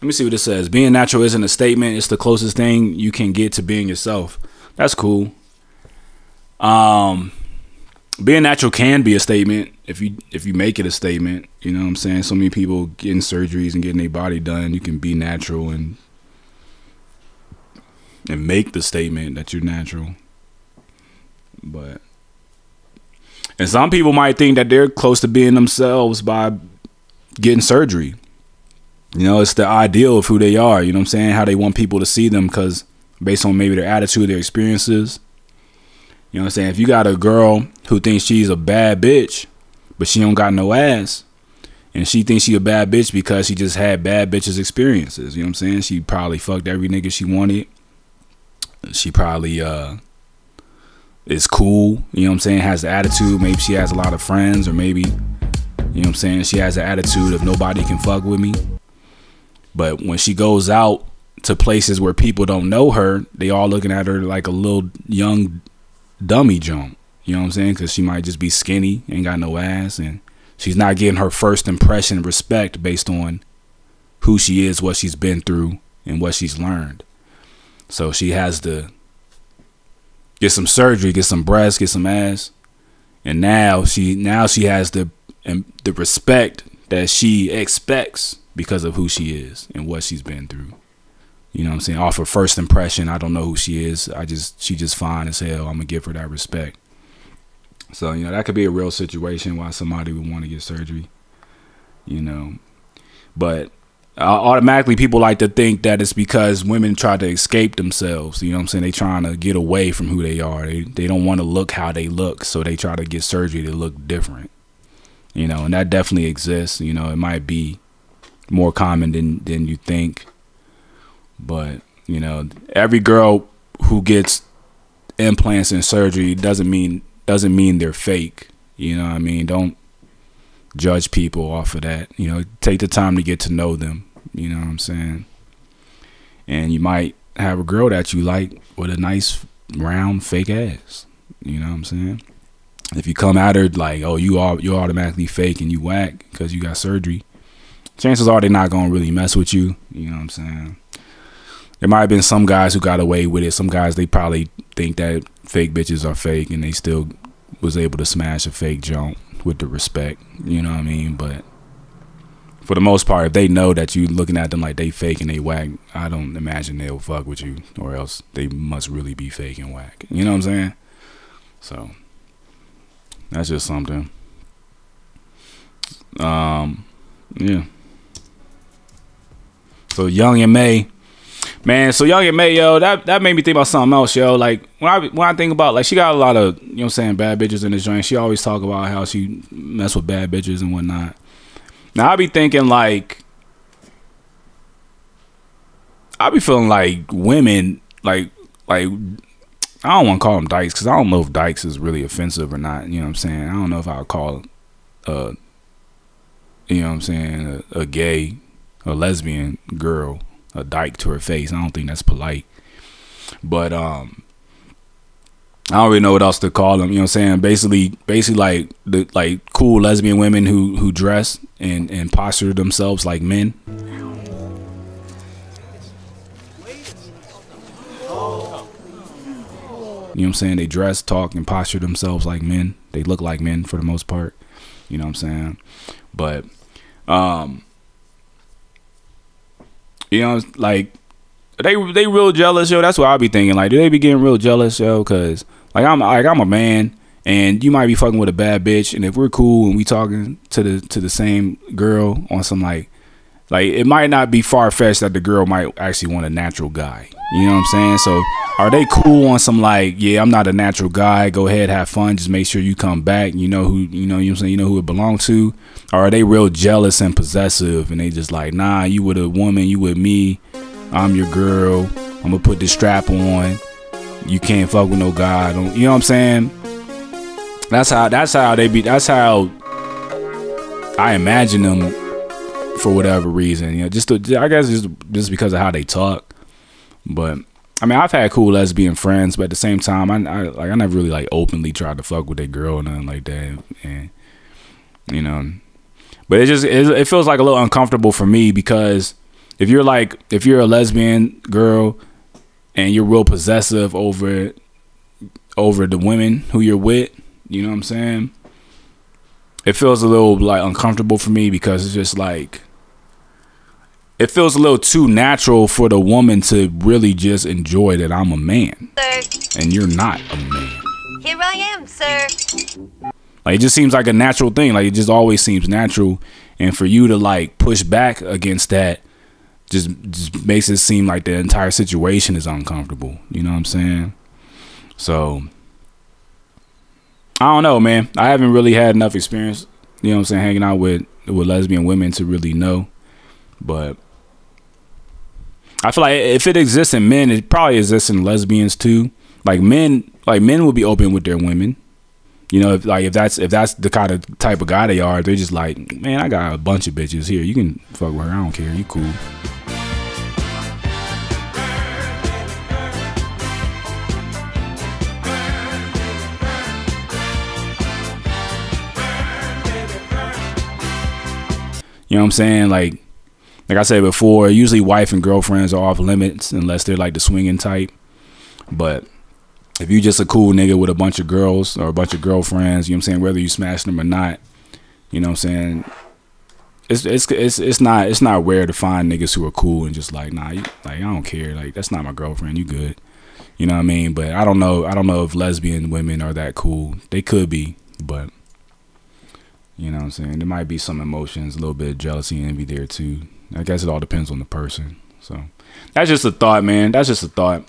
Let me see what it says. Being natural isn't a statement. It's the closest thing you can get to being yourself. That's cool. Um, being natural can be a statement if you if you make it a statement. You know what I'm saying? So many people getting surgeries and getting their body done. You can be natural and and make the statement that you're natural. But and some people might think that they're close to being themselves by getting surgery. You know, it's the ideal of who they are. You know what I'm saying? How they want people to see them because based on maybe their attitude, their experiences. You know what I'm saying? If you got a girl who thinks she's a bad bitch, but she don't got no ass, and she thinks she a bad bitch because she just had bad bitches experiences. You know what I'm saying? She probably fucked every nigga she wanted. She probably uh is cool, you know what I'm saying, has the attitude, maybe she has a lot of friends, or maybe, you know what I'm saying, she has the attitude of nobody can fuck with me. But when she goes out to places where people don't know her, they all looking at her like a little young dummy jump. You know what I'm saying? Because she might just be skinny, ain't got no ass, and she's not getting her first impression respect based on who she is, what she's been through, and what she's learned. So she has to get some surgery, get some breasts, get some ass, and now she now she has the and the respect that she expects because of who she is and what she's been through. You know what I'm saying? Off her first impression, I don't know who she is. I just she just fine as hell. I'm gonna give her that respect. So, you know, that could be a real situation why somebody would want to get surgery. You know. But uh, automatically people like to think that it's because women try to escape themselves. You know what I'm saying? They trying to get away from who they are. They they don't want to look how they look, so they try to get surgery to look different. You know, and that definitely exists. You know, it might be more common than than you think. But, you know, every girl who gets implants and surgery doesn't mean doesn't mean they're fake. You know what I mean? Don't judge people off of that. You know, take the time to get to know them. You know what I'm saying? And you might have a girl that you like with a nice round fake ass. You know what I'm saying? If you come at her like, oh, you are you're automatically fake and you whack because you got surgery, chances are they're not gonna really mess with you. You know what I'm saying? There might have been some guys who got away with it. Some guys they probably think that fake bitches are fake and they still was able to smash a fake jump with the respect. You know what I mean? But for the most part, if they know that you looking at them like they fake and they whack, I don't imagine they'll fuck with you, or else they must really be fake and whack. You know what I'm saying? So that's just something. Um, yeah. So Young M.A, man. So Young M.A, yo, that that made me think about something else, yo. Like when I when I think about like she got a lot of you know what I'm saying bad bitches in this joint. She always talk about how she mess with bad bitches and whatnot. Now I be thinking like I be feeling like women like like I don't want to call them dykes because I don't know if dykes is really offensive or not. You know what I'm saying? I don't know if I call uh you know what I'm saying a, a gay a lesbian girl a dyke to her face. I don't think that's polite. But um I don't really know what else to call them. You know what I'm saying? Basically, basically like the like cool lesbian women who who dress and and posture themselves like men. You know what I'm saying? They dress, talk, and posture themselves like men. They look like men for the most part. You know what I'm saying? But um you know like they they real jealous, yo. That's what I be thinking. Like, do they be getting real jealous, yo? Cause like I'm like I'm a man, and you might be fucking with a bad bitch, and if we're cool and we talking to the to the same girl on some like like it might not be far fetched that the girl might actually want a natural guy. You know what I'm saying? So are they cool on some like, yeah, I'm not a natural guy. Go ahead, have fun. Just make sure you come back. You know who you know, you know I'm saying, you know who it belongs to? Or are they real jealous and possessive and they just like, nah, you with a woman, you with me, I'm your girl. I'm gonna put this strap on you can't fuck with no guy. You know what I'm saying? That's how that's how they be. That's how I imagine them for whatever reason. You know, just to, I guess just just because of how they talk. But I mean, I've had cool lesbian friends, but at the same time, I, I like I never really like openly tried to fuck with a girl or nothing like that. And you know, but it just it, it feels like a little uncomfortable for me because if you're like if you're a lesbian girl and you're real possessive over over the women who you're with, you know what I'm saying? It feels a little like uncomfortable for me because it's just like it feels a little too natural for the woman to really just enjoy that I'm a man. Sir. And you're not a man. Here I am, sir. Like it just seems like a natural thing. Like it just always seems natural. And for you to like push back against that just just makes it seem like the entire situation is uncomfortable. You know what I'm saying? So I don't know, man. I haven't really had enough experience, you know what I'm saying, hanging out with with lesbian women to really know. But I feel like if it exists in men, it probably exists in lesbians too. Like men, like men will be open with their women. You know, if like if that's if that's the kind of type of guy they are, they're just like, man, I got a bunch of bitches here. You can fuck with her. I don't care. You cool. You know what I'm saying? Like, like I said before, usually wife and girlfriends are off limits unless they're like the swinging type. But if you just a cool nigga with a bunch of girls or a bunch of girlfriends, you know what I'm saying, whether you smash them or not, you know what I'm saying, it's it's it's it's not it's not rare to find niggas who are cool and just like nah, like I don't care, like that's not my girlfriend, you good, you know what I mean? But I don't know, I don't know if lesbian women are that cool. They could be, but you know what I'm saying. There might be some emotions, a little bit of jealousy and envy there too. I guess it all depends on the person. So that's just a thought, man. That's just a thought.